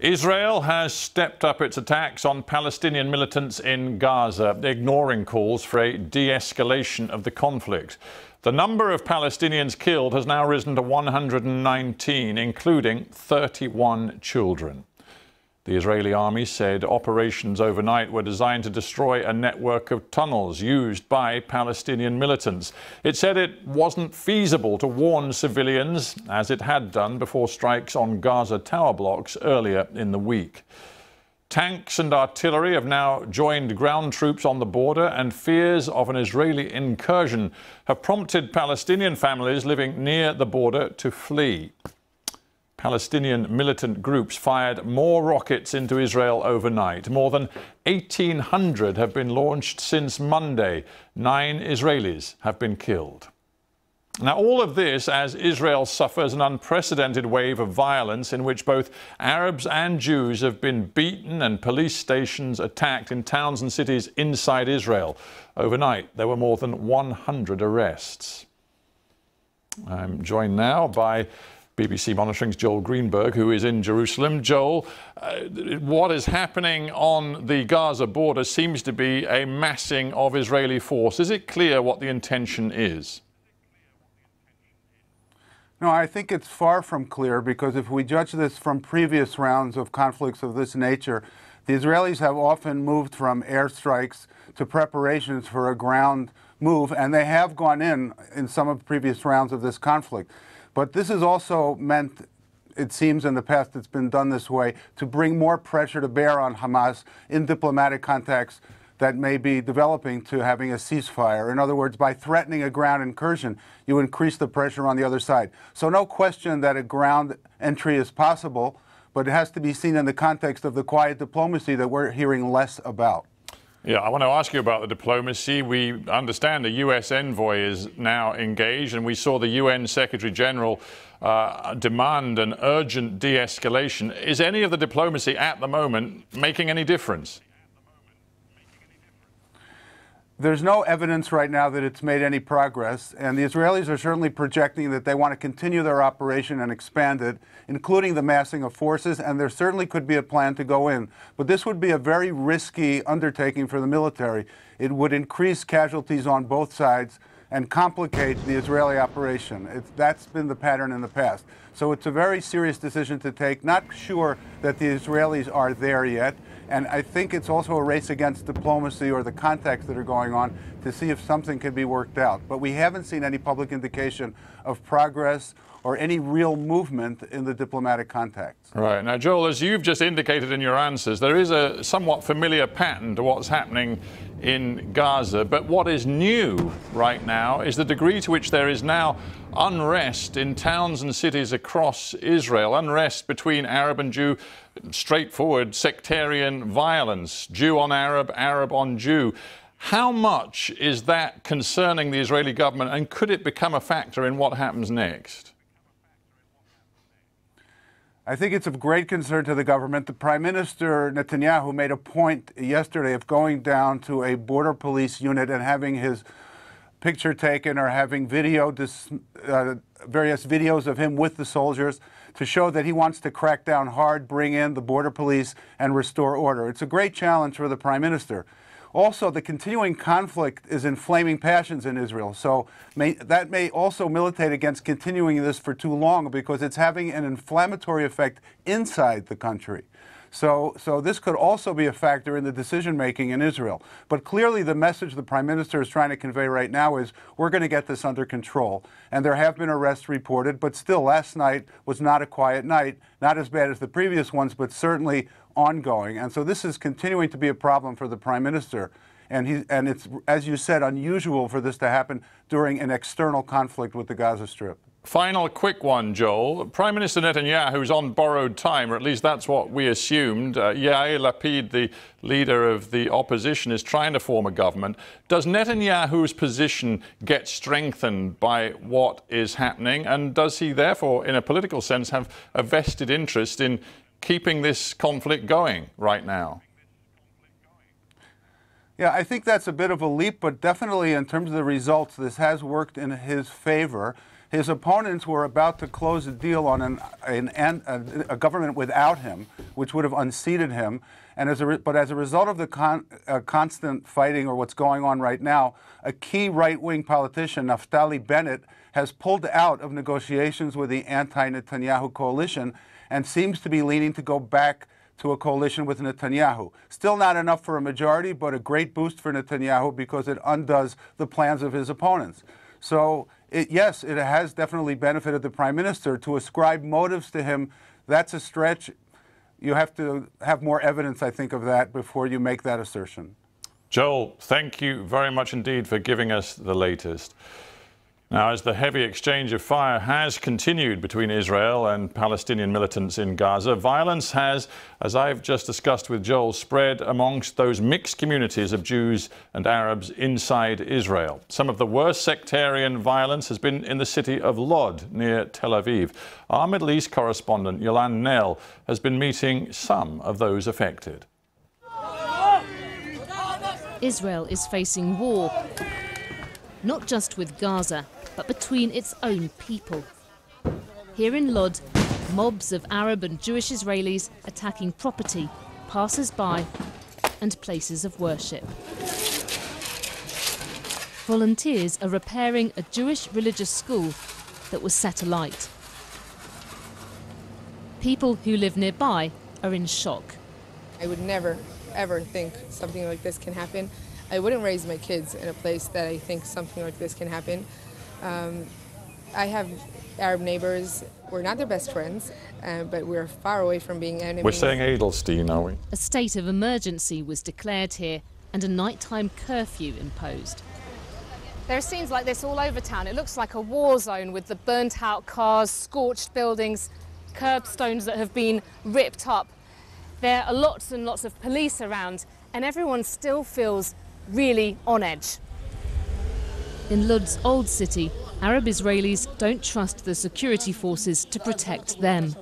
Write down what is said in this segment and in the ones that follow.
Israel has stepped up its attacks on Palestinian militants in Gaza, ignoring calls for a de escalation of the conflict. The number of Palestinians killed has now risen to 119, including 31 children. The Israeli army said operations overnight were designed to destroy a network of tunnels used by Palestinian militants. It said it wasn't feasible to warn civilians, as it had done before strikes on Gaza tower blocks earlier in the week. Tanks and artillery have now joined ground troops on the border, and fears of an Israeli incursion have prompted Palestinian families living near the border to flee. Palestinian militant groups fired more rockets into Israel overnight. More than 1,800 have been launched since Monday. Nine Israelis have been killed. Now, all of this as Israel suffers an unprecedented wave of violence in which both Arabs and Jews have been beaten and police stations attacked in towns and cities inside Israel. Overnight, there were more than 100 arrests. I'm joined now by BBC Monitoring's Joel Greenberg, who is in Jerusalem. Joel, uh, what is happening on the Gaza border seems to be a massing of Israeli force. Is it clear what the intention is? No, I think it's far from clear because if we judge this from previous rounds of conflicts of this nature, the Israelis have often moved from airstrikes to preparations for a ground move, and they have gone in in some of previous rounds of this conflict. But this has also meant, it seems in the past it's been done this way, to bring more pressure to bear on Hamas in diplomatic contacts that may be developing to having a ceasefire. In other words, by threatening a ground incursion, you increase the pressure on the other side. So, no question that a ground entry is possible, but it has to be seen in the context of the quiet diplomacy that we're hearing less about. Yeah, I want to ask you about the diplomacy. We understand the U.S. envoy is now engaged, and we saw the UN Secretary General uh, demand an urgent de escalation. Is any of the diplomacy at the moment making any difference? There's no evidence right now that it's made any progress, and the Israelis are certainly projecting that they want to continue their operation and expand it, including the massing of forces, and there certainly could be a plan to go in. But this would be a very risky undertaking for the military. It would increase casualties on both sides and complicate the Israeli operation. It's, that's been the pattern in the past. So it's a very serious decision to take. Not sure that the Israelis are there yet. And I think it's also a race against diplomacy or the contacts that are going on to see if something can be worked out. But we haven't seen any public indication of progress or any real movement in the diplomatic contacts. Right. Now, Joel, as you've just indicated in your answers, there is a somewhat familiar pattern to what's happening in Gaza. But what is new right now is the degree to which there is now unrest in towns and cities across Israel, unrest between Arab and Jew, straightforward sectarian violence, Jew on Arab, Arab on Jew. How much is that concerning the Israeli government, and could it become a factor in what happens next? I think it's of great concern to the government. The Prime Minister Netanyahu made a point yesterday of going down to a border police unit and having his picture taken or having video, uh, various videos of him with the soldiers to show that he wants to crack down hard, bring in the border police, and restore order. It's a great challenge for the Prime Minister. Also, the continuing conflict is inflaming passions in Israel. So may, that may also militate against continuing this for too long because it's having an inflammatory effect inside the country. So, so this could also be a factor in the decision making in Israel. But clearly, the message the prime minister is trying to convey right now is we're going to get this under control. And there have been arrests reported, but still, last night was not a quiet night, not as bad as the previous ones, but certainly ongoing. And so this is continuing to be a problem for the prime minister. And, he, and it's, as you said, unusual for this to happen during an external conflict with the Gaza Strip. Final quick one, Joel. Prime Minister Netanyahu is on borrowed time, or at least that's what we assumed. Uh, Yair Lapid, the leader of the opposition, is trying to form a government. Does Netanyahu's position get strengthened by what is happening? And does he, therefore, in a political sense, have a vested interest in keeping this conflict going right now? Yeah, I think that's a bit of a leap, but definitely in terms of the results, this has worked in his favor. His opponents were about to close a deal on an, an, an a government without him, which would have unseated him. And as a but as a result of the con, uh, constant fighting or what's going on right now, a key right-wing politician, Naftali Bennett, has pulled out of negotiations with the anti-Netanyahu coalition and seems to be leaning to go back to a coalition with Netanyahu. Still not enough for a majority, but a great boost for Netanyahu because it undoes the plans of his opponents. So, it, yes, it has definitely benefited the prime minister. To ascribe motives to him, that's a stretch. You have to have more evidence, I think, of that before you make that assertion. Joel, thank you very much indeed for giving us the latest. Now, as the heavy exchange of fire has continued between Israel and Palestinian militants in Gaza, violence has, as I've just discussed with Joel, spread amongst those mixed communities of Jews and Arabs inside Israel. Some of the worst sectarian violence has been in the city of Lod, near Tel Aviv. Our Middle East correspondent, Yolande Knell, has been meeting some of those affected. Israel is facing war, not just with Gaza, but between its own people. Here in Lod, mobs of Arab and Jewish Israelis attacking property, passers-by and places of worship. Volunteers are repairing a Jewish religious school that was set alight. People who live nearby are in shock. I would never, ever think something like this can happen. I wouldn't raise my kids in a place that I think something like this can happen. Um, I have Arab neighbors. We're not their best friends, uh, but we're far away from being enemies. We're saying Edelstein, are we? A state of emergency was declared here and a nighttime curfew imposed. There are scenes like this all over town. It looks like a war zone with the burnt out cars, scorched buildings, curbstones that have been ripped up. There are lots and lots of police around, and everyone still feels really on edge. In Lud's old city, Arab Israelis don't trust the security forces to protect them.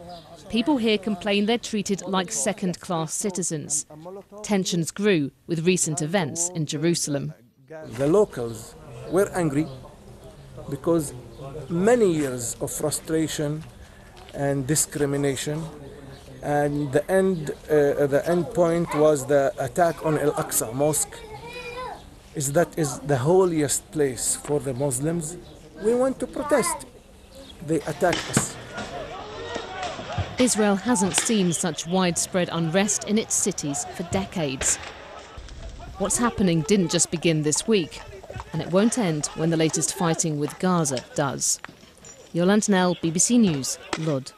People here complain they're treated like second class citizens. Tensions grew with recent events in Jerusalem. The locals were angry because many years of frustration and discrimination and the end uh, the end point was the attack on Al-Aqsa mosque is that is the holiest place for the Muslims. We want to protest. They attack us. Israel hasn't seen such widespread unrest in its cities for decades. What's happening didn't just begin this week, and it won't end when the latest fighting with Gaza does. Yolande Knell, BBC News, Lod.